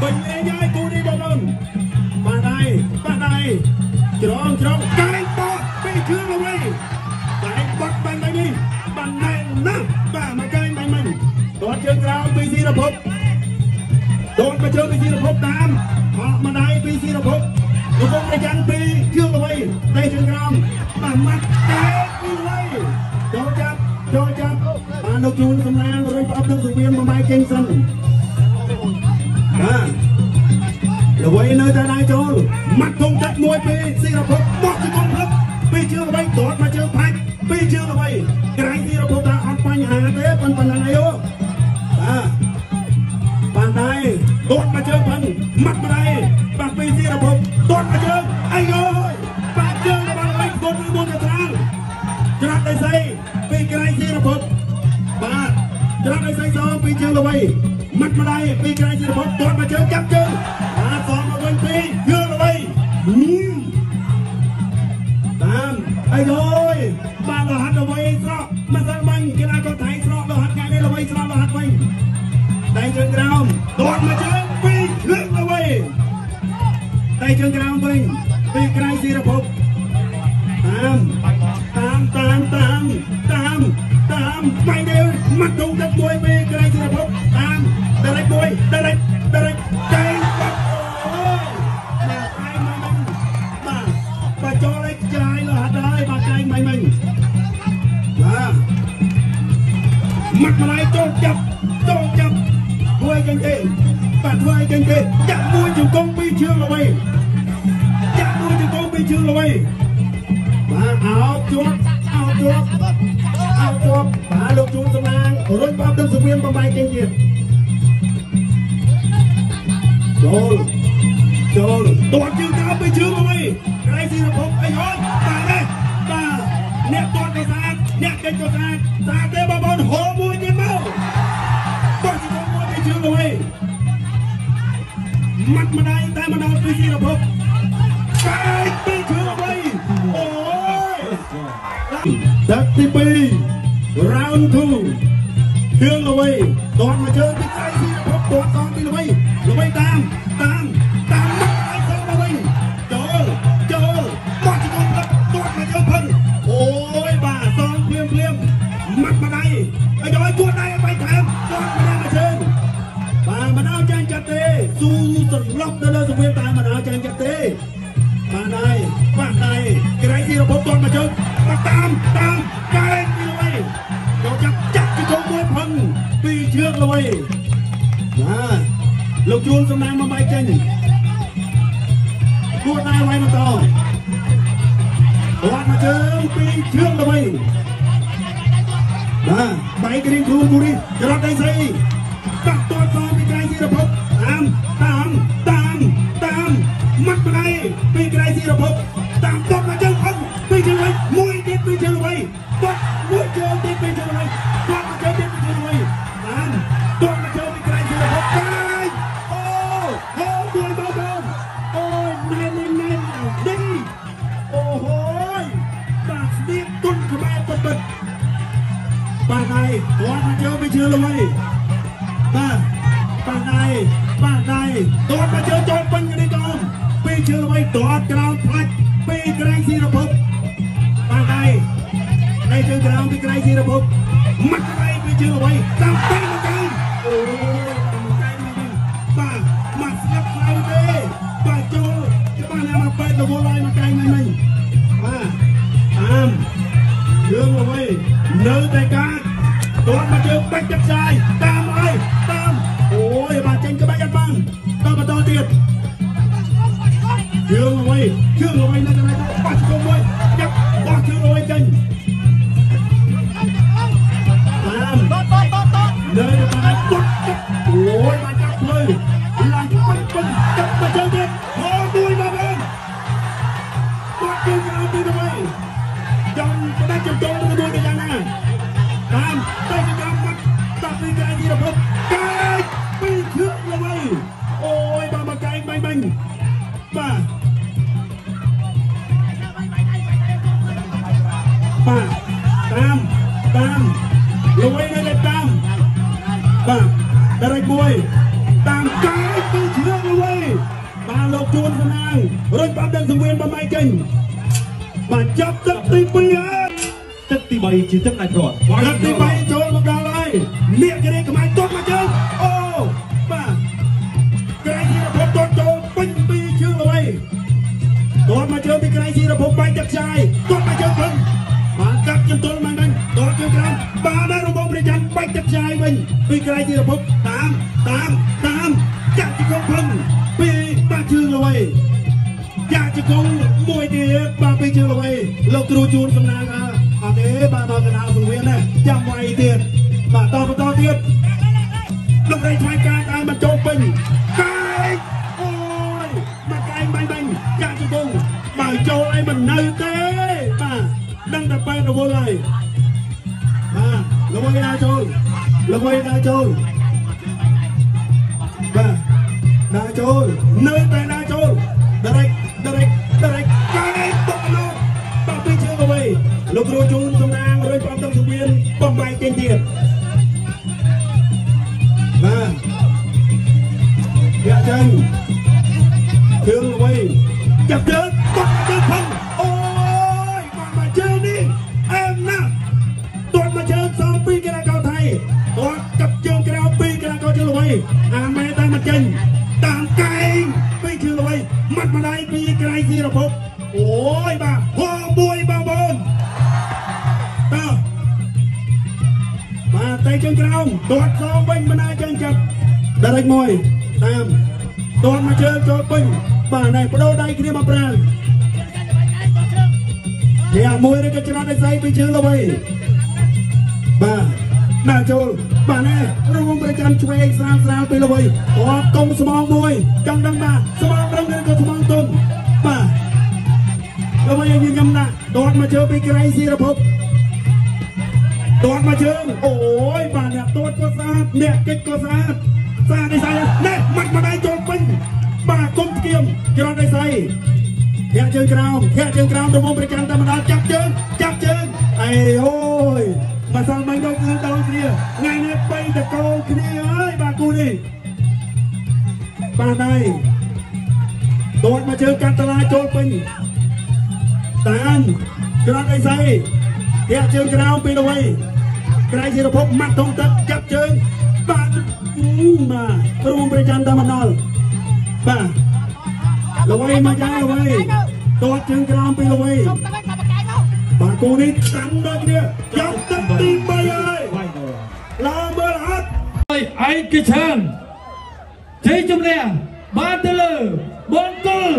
ពេញលេងហើយគូនេះបងប្អូនបាទដៃបាទដៃច្រងច្រងកែងបោះពីជឿងអ្វីកែងបត់បាញ់បាញ់នេះបានណែនណាស់បាទមកកែងបាញ់បាញ់ដកជើងក្រោមពីស៊ីរភពដកមកជើងពីស៊ីរភពតាមអក់មកដៃពីស៊ីរភពកំពុងតែចាំពីជឿងអ្វីតែជើងក្រោមបាទម៉ាត់តែពីអ្វីចូលចាប់ចូលចាប់បានលោកជួនសំឡាងរុញប្រអប់នឹងសុវៀនមួយម៉ែចេញសិន ម៉ាត់ធំទឹកមួយពីស៊ីរភពបោះជង្គង់ព្រឹកពីជើងអ្វីដកមកជើងផាច់ពីជើងអ្វីក្រែងស៊ីរភពថាអត់បញ្ហាទេប៉ុន្តែប៉ុណ្ណឹងអីយោបាទបានដែរដកមកជើងផឹងម៉ាត់មកដែរបាទពីស៊ីរភពដកមកជើងអីយោបាទជើងរបស់ល្វីគុនមួយទៅត្រាល់ច្រាត់ដៃសៃពីក្រែងស៊ីរភពបាទច្រាត់ដៃសៃសងពីជើងល្វីម៉ាត់មកដែរពីក្រែងស៊ីរភពដកមកជើងចាប់ជើង ជើងក្រោមវិញពីក្រែងស៊ីរភពតាមតាមតាមតាមតាមតាមបាញ់នេះមាត់ដងទឹកមួយពីក្រៃសិរភពតាមដរិចមួយដរិចដរិចចៃបាត់អូយមកឯងមកបាទបើចូលឯងចាយលហត់ហើយបាទចៃមិញមិញបាទមាត់ម្លាយចូលចាប់ចូលចាប់ធ្វើអីចឹងទេ បាទធ្វើអីចឹងទេចាក់មួយជង្គង់ពីរជើងល្បីចាក់មួយជង្គង់ពីរជើងល្បីបាទអោបជាប់អោបជាប់អោបជាប់បាទលោកជួនសំណាងរុញបោកទឹកសុវៀនបំបែកចេញទៀតចូលចូលតួជើងតាមទៅជើងអីក្រៃស៊ីរភពអីហើយបាទនេះបាទអ្នកតួក៏ស្អាតអ្នកកិច្ចក៏ស្អាតស្អាតទេបង មាត់ម្ដាយតែម្ដងពីស៊ីរភពបែកពីជើងអីអូយទឹកទី2 round 2ជើងល្វីតន់មកជើងពីក្រៃស៊ីភពតន់ត លប់ទៅលើសវៀនតែម្ដាយចាញ់ចិត្តទេបានហើយបានហើយក្រែងទីរបបតន់មកជើងមកតាមតាមក្រែងទីល្វីយកចាប់ចាក់ជង្គង់មួយផឹងពីជើងល្វីបាទលោកជួនសំណាងមកបែកចេញគួរដែរໄວមកតគាត់មកជើងពីជើងល្វីបាទបែកគ្រៀងខ្លួនគូនេះច្រត់ដៃស្រីកាត់តតពីក្រែងទីរបប ទីរបបតាមតបមកជើងផឹងពីជើងល្វីមួយទៀតពីជើងល្វីបាត់មួយជើងទៀតពីជើងល្វីបាត់មកជើងទៀតពីជើងល្វីតាមតបមកជើងពីក្រែងទីរបបក្រែងអូហូមួយបងប្អូនអូយណែនណែនណែននេះអូហូយបាទស្ទៀបទុនខ្មែរពិតពិតបាទហើយគាត់មកជើងពីជើងល្វីបាទបាទហើយបាទហើយតបមកជើងចូលពេញនេះកូ នពីជើងល្វីតបក្រោមផ្លាច់ពីក្រែងស៊ីរបបបាទហើយដៃជើងក្រោមពីក្រែងស៊ីរបបមាត់ក្រែងពីជើងល្វីតាមពេញមកជើងអូយតាមមកវិញបាទមកស្លាប់ខ្លាំងទេបាទចូលបានមកពេទ្យរវល់ហើយមកកែងមិញមិញបាទតាមយើងអ្វីនៅតែកាត់តោះមកជើងបាច់ទឹកសាយតាមហើយតា ជើងអ្វីជើងអ្វីនៅកន្លែងបាត់ជើងមួយចាប់បោះជើងអ្វីចេញតាមតតតតតនៅកន្លែងបាត់ចាប់អូយបាទចាប់ផ្លូ បាទតាមតាមល្វីនៅតែតាមបាទដរិចមួយតាមកែងពីឈឿងរុញបាត់ដឹងសង្វៀនបំៃចេញបាទចាប់ទឹកទី2ហើយទឹកទី3ជាទឹកដាច់ព្រាត់ទឹកទី3ចូលមកដល់ហើយនាគគិរីខ្មែរទាត់មកជើងអូបាទក្រៃស៊ីរភពទាត់ចូលពេញពីជើងល្បីទាត់មកជើងពីក្រៃស៊ីរភពបែកទឹកខ្ចាយទាត់ ព្រះច័ន្ទបែកទឹកខ្ចាយវិញពីក្រៃស៊ីរភពតាមតាមតាមចាក់ជង្គង់ព្រឹងពីបាក់ជើងល្បីចាក់ជង្គង់មួយទៀតបាទពីជើងល្បីលោកគ្រូជួនសំណាងអើអត់ទេបាទមកកណ្ដាលសង្វៀនណាចាំវាយទៀតបាទតបន្តទៀតលោករាយថ្វាយការឲ្យមកចូលពេញកាយអូយមកកាយបាញ់បាញ់ចាក់ជង្គង់បើចូលអីមិននៅទេបាទដឹងតែបែររវល់ហើយបាទ លោកវាយដើរចូលលោកវាយដើរចូលបាទដើរចូលនៅតែដើរចូល direct direct direct កាយបុកលោកបាក់ពីជើងអ្វីលោកគ្រូជូនសំណាងរួយប្រំទឹកសុវៀនបំបែកចេញទៀត ក្រោមទាត់សងវិញបណ្ដាជើងចាប់ដាច់មួយតាមទាត់មកជើងចូលពេញបាទណែបដូរដៃគ្នាមកប្រើជាមួយឬក៏ច្រត់ដៃស្អីពីជើងទៅវិញបាទដើរចូលបាទណែរងប្រចាំឆ្វេងស្រាលស្រាលពីល្បីអត់កុំស្មងមួយចង់ដឹងបាទស្មងរឹងឬក៏ស្មងទុនបាទល្បីយើងញឹមណាស់ដកមកជើងពីក្រៃស៊ីរភព ដកមកជើងអូយបាទអ្នកទួតក៏ស្អាតអ្នកកិច្ចក៏ស្អាតស្អាតដៃស្អីណែមាត់ម្ដាយចូលពេញបាទគុំស្គៀមច្រត់ដៃស្អីធាក់ជើងក្រោមធាក់ជើងក្រោមរងប្រចាំតែម្ដងចាប់ជើងចាប់ជើងអេអូយ mà sao mấy đâu cứ đâu kia ngày nay bay là cô kia ơi bà cô đi bà này đột mà chơi cắt la trôi pin tàn cho đây say theo chơi cái nào bên đâu ấy cái gì nó phốc mặt thông tất chặt chơi bà mà rùm bê chân ta mà nào bà lâu ấy mà ra lâu ấy đột chơi cái nào bên đâu ấy បាទគូនេះតាំងដូចគ្នាយកទឹកទី3ហើយវាយទៅឡើមើលអត់ហើយឯកច្ឆានជ័យជំនះបានទៅលើបង្គោល